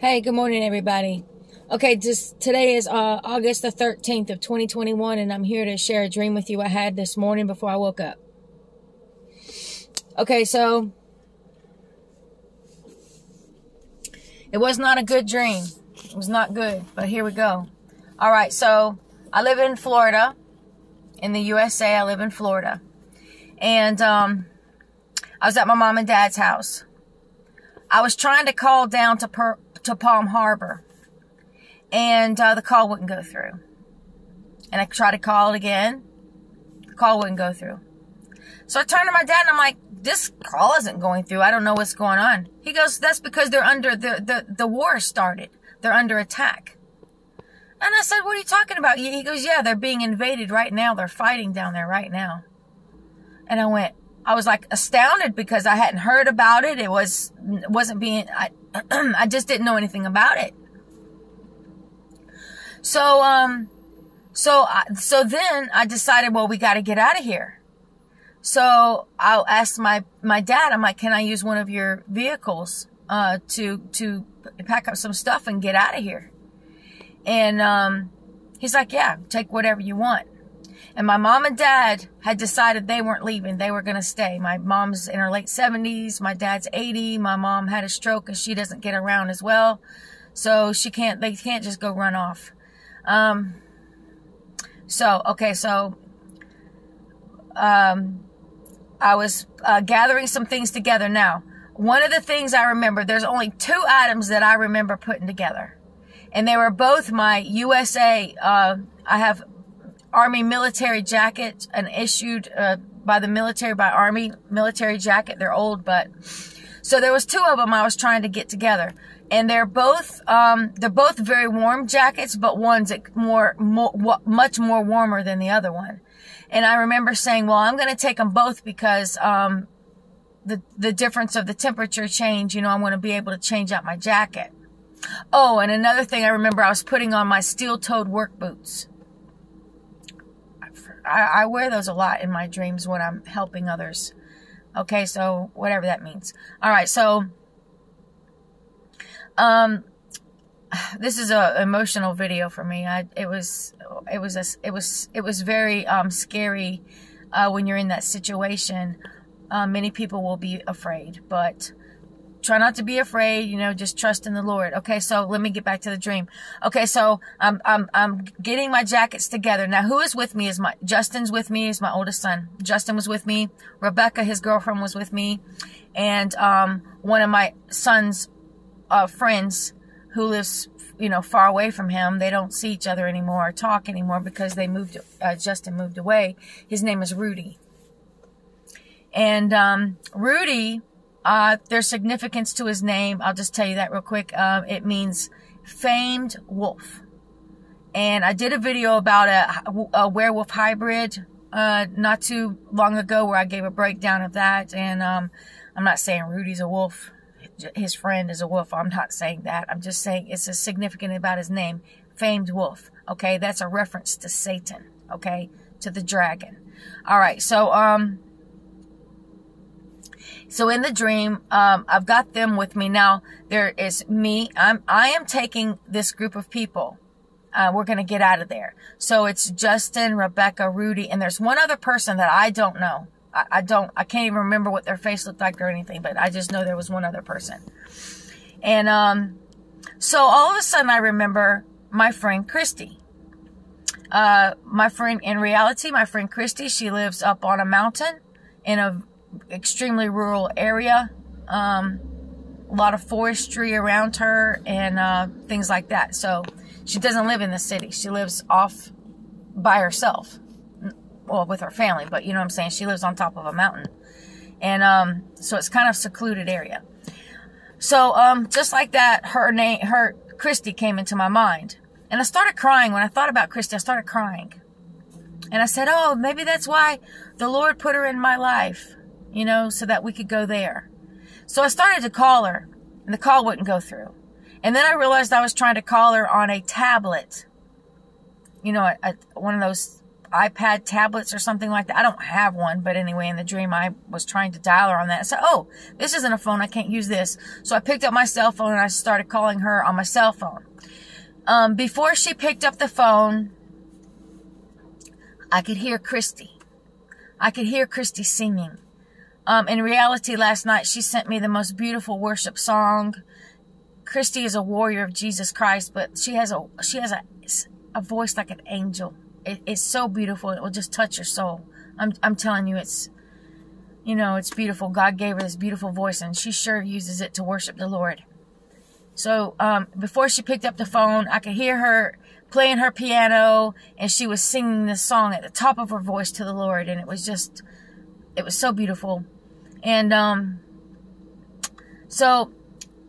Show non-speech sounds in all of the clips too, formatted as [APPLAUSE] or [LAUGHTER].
Hey, good morning, everybody. Okay, just today is uh, August the 13th of 2021, and I'm here to share a dream with you I had this morning before I woke up. Okay, so it was not a good dream. It was not good, but here we go. All right, so I live in Florida, in the USA. I live in Florida, and um, I was at my mom and dad's house. I was trying to call down to per- to Palm Harbor, and uh, the call wouldn't go through. And I tried to call it again. The call wouldn't go through. So I turned to my dad and I'm like, "This call isn't going through. I don't know what's going on." He goes, "That's because they're under the the the war started. They're under attack." And I said, "What are you talking about?" He goes, "Yeah, they're being invaded right now. They're fighting down there right now." And I went, I was like astounded because I hadn't heard about it. It was wasn't being I [CLEARS THROAT] I just didn't know anything about it. So um so I, so then I decided well we got to get out of here. So I asked my my dad I'm like can I use one of your vehicles uh to to pack up some stuff and get out of here. And um he's like yeah, take whatever you want. And my mom and dad had decided they weren't leaving. They were going to stay. My mom's in her late 70s. My dad's 80. My mom had a stroke and she doesn't get around as well. So she can't, they can't just go run off. Um, so, okay, so, um, I was uh, gathering some things together. Now, one of the things I remember, there's only two items that I remember putting together. And they were both my USA, uh, I have Army military jacket, an issued uh, by the military, by Army military jacket. They're old, but so there was two of them I was trying to get together, and they're both um, they're both very warm jackets, but one's more, more much more warmer than the other one. And I remember saying, "Well, I'm going to take them both because um, the the difference of the temperature change. You know, I'm going to be able to change out my jacket." Oh, and another thing I remember, I was putting on my steel-toed work boots. I, I wear those a lot in my dreams when I'm helping others. Okay, so whatever that means. All right, so um, [SIGHS] this is a emotional video for me. I it was it was a, it was it was very um scary uh, when you're in that situation. Uh, many people will be afraid, but try not to be afraid, you know, just trust in the Lord. Okay, so let me get back to the dream. Okay, so I'm I'm I'm getting my jackets together. Now who is with me is my Justin's with me, is my oldest son. Justin was with me. Rebecca, his girlfriend, was with me. And um one of my son's uh friends who lives you know far away from him they don't see each other anymore or talk anymore because they moved uh, justin moved away his name is rudy and um, rudy uh, there's significance to his name. I'll just tell you that real quick. Um, it means famed wolf. And I did a video about a, a werewolf hybrid uh, not too long ago where I gave a breakdown of that. And um, I'm not saying Rudy's a wolf. His friend is a wolf. I'm not saying that. I'm just saying it's a significant about his name. Famed wolf. Okay. That's a reference to Satan. Okay. To the dragon. All right. So, um, so in the dream, um, I've got them with me now. There is me. I'm I am taking this group of people. Uh, we're gonna get out of there. So it's Justin, Rebecca, Rudy, and there's one other person that I don't know. I, I don't. I can't even remember what their face looked like or anything. But I just know there was one other person. And um, so all of a sudden, I remember my friend Christy. Uh, my friend, in reality, my friend Christy, she lives up on a mountain in a extremely rural area. Um, a lot of forestry around her and uh, things like that. So she doesn't live in the city. She lives off by herself. Well, with her family, but you know what I'm saying? She lives on top of a mountain. And um, so it's kind of secluded area. So um, just like that, her name, her Christy came into my mind. And I started crying. When I thought about Christy, I started crying. And I said, oh, maybe that's why the Lord put her in my life you know, so that we could go there. So I started to call her, and the call wouldn't go through. And then I realized I was trying to call her on a tablet, you know, a, a, one of those iPad tablets or something like that. I don't have one, but anyway, in the dream, I was trying to dial her on that. I said, oh, this isn't a phone. I can't use this. So I picked up my cell phone and I started calling her on my cell phone. Um, before she picked up the phone, I could hear Christy. I could hear Christy singing. Um, in reality, last night she sent me the most beautiful worship song. Christy is a warrior of Jesus Christ, but she has a she has a a voice like an angel. It, it's so beautiful. It will just touch your soul. I'm I'm telling you, it's you know it's beautiful. God gave her this beautiful voice, and she sure uses it to worship the Lord. So um, before she picked up the phone, I could hear her playing her piano, and she was singing this song at the top of her voice to the Lord, and it was just it was so beautiful. And um, so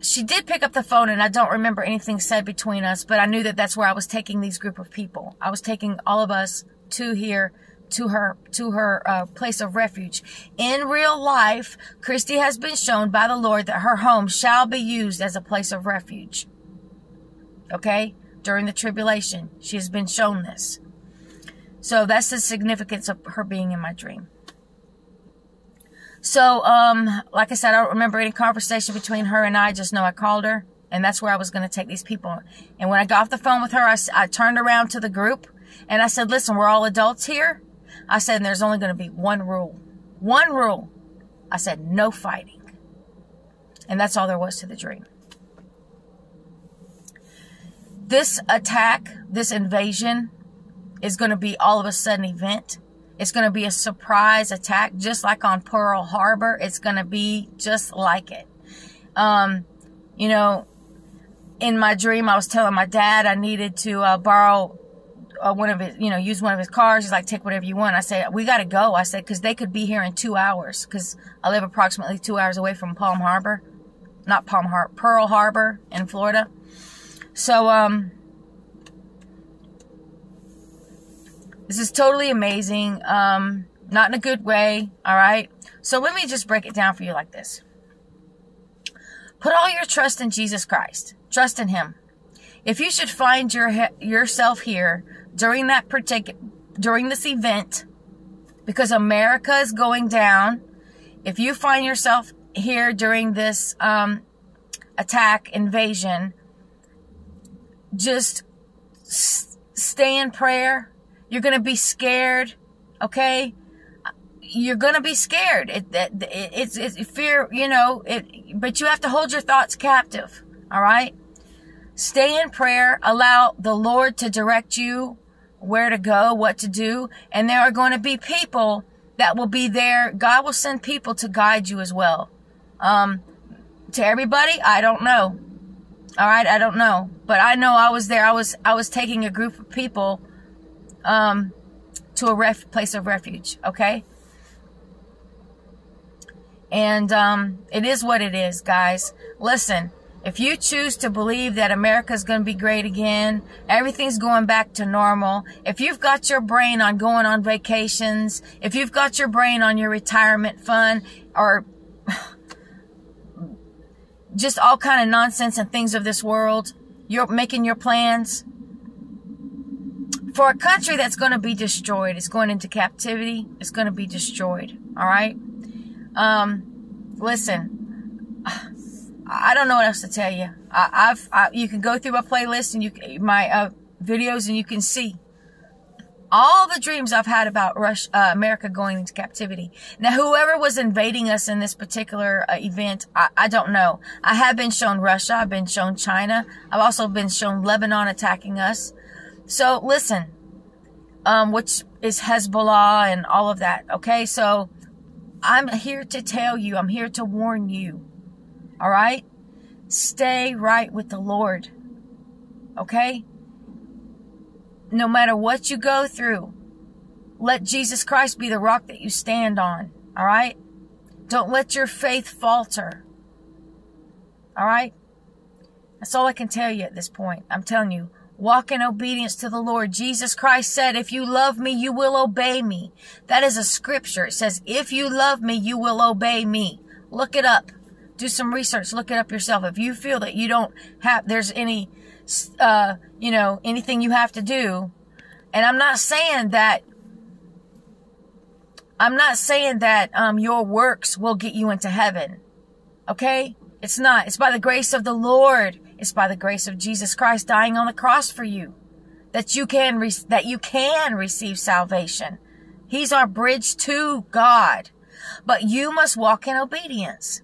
she did pick up the phone and I don't remember anything said between us, but I knew that that's where I was taking these group of people. I was taking all of us to here to her to her uh, place of refuge. In real life, Christy has been shown by the Lord that her home shall be used as a place of refuge. Okay? During the tribulation, she has been shown this. So that's the significance of her being in my dream. So, um, like I said, I don't remember any conversation between her and I. Just know I called her, and that's where I was going to take these people. And when I got off the phone with her, I, I turned around to the group and I said, "Listen, we're all adults here." I said, and "There's only going to be one rule. One rule." I said, "No fighting." And that's all there was to the dream. This attack, this invasion, is going to be all of a sudden event. It's going to be a surprise attack, just like on Pearl Harbor. It's going to be just like it. Um, you know, in my dream, I was telling my dad I needed to uh, borrow uh, one of his, you know, use one of his cars. He's like, take whatever you want. I said, we got to go. I said, because they could be here in two hours, because I live approximately two hours away from Palm Harbor, not Palm Harbor, Pearl Harbor in Florida. So, um, This is totally amazing. Um, not in a good way. All right. So let me just break it down for you like this. Put all your trust in Jesus Christ. Trust in Him. If you should find your yourself here during that particular during this event, because America is going down, if you find yourself here during this um, attack invasion, just stay in prayer you're going to be scared. Okay. You're going to be scared. It, it, it's, it's fear, you know, it, but you have to hold your thoughts captive. All right. Stay in prayer. Allow the Lord to direct you where to go, what to do. And there are going to be people that will be there. God will send people to guide you as well. Um, to everybody, I don't know. All right, I don't know, but I know I was there. I was I was taking a group of people um, to a ref- place of refuge. Okay. And um, it is what it is, guys. Listen, if you choose to believe that America's going to be great again, everything's going back to normal, if you've got your brain on going on vacations, if you've got your brain on your retirement fund, or [SIGHS] just all kind of nonsense and things of this world, you're making your plans, for a country that's going to be destroyed, it's going into captivity, it's going to be destroyed. All right. Um, listen, [SIGHS] I don't know what else to tell you. I, have I, you can go through my playlist and you my uh, videos and you can see all the dreams I've had about Russia, uh, America going into captivity. Now, whoever was invading us in this particular uh, event, I, I, don't know. I have been shown Russia. I've been shown China. I've also been shown Lebanon attacking us. So listen, um, which is Hezbollah and all of that. Okay. So I'm here to tell you, I'm here to warn you. All right. Stay right with the Lord. Okay. No matter what you go through, let Jesus Christ be the rock that you stand on. All right. Don't let your faith falter. All right. That's all I can tell you at this point. I'm telling you, Walk in obedience to the Lord. Jesus Christ said, if you love me, you will obey me. That is a scripture. It says, if you love me, you will obey me. Look it up. Do some research. Look it up yourself. If you feel that you don't have, there's any, uh, you know, anything you have to do. And I'm not saying that I'm not saying that um, your works will get you into heaven. Okay? It's not. It's by the grace of the Lord. It's by the grace of Jesus Christ dying on the cross for you that you can re- that you can receive salvation. He's our bridge to God. But you must walk in obedience.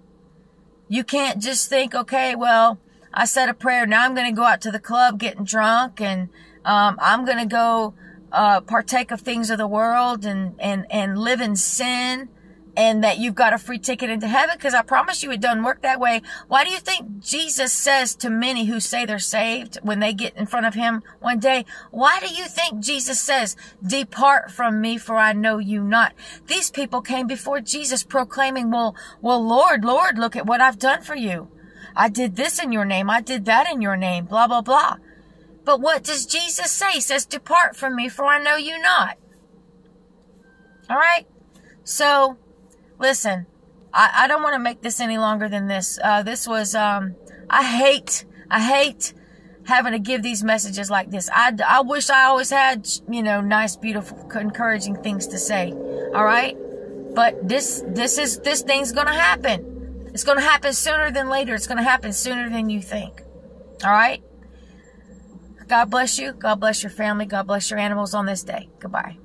You can't just think, okay, well, I said a prayer. Now I'm going to go out to the club getting drunk and um, I'm going to go uh, partake of things of the world and, and, and live in sin and that you've got a free ticket into heaven because I promise you it doesn't work that way. Why do you think Jesus says to many who say they're saved when they get in front of him one day, why do you think Jesus says, depart from me for I know you not? These people came before Jesus proclaiming, well, well, Lord, Lord, look at what I've done for you. I did this in your name. I did that in your name, blah, blah, blah. But what does Jesus say? He says, depart from me for I know you not. All right. So listen, I, I don't want to make this any longer than this. Uh, this was, um, I hate, I hate having to give these messages like this. I, I wish I always had, you know, nice, beautiful, encouraging things to say. All right. But this, this is, this thing's going to happen. It's going to happen sooner than later. It's going to happen sooner than you think. All right. God bless you. God bless your family. God bless your animals on this day. Goodbye.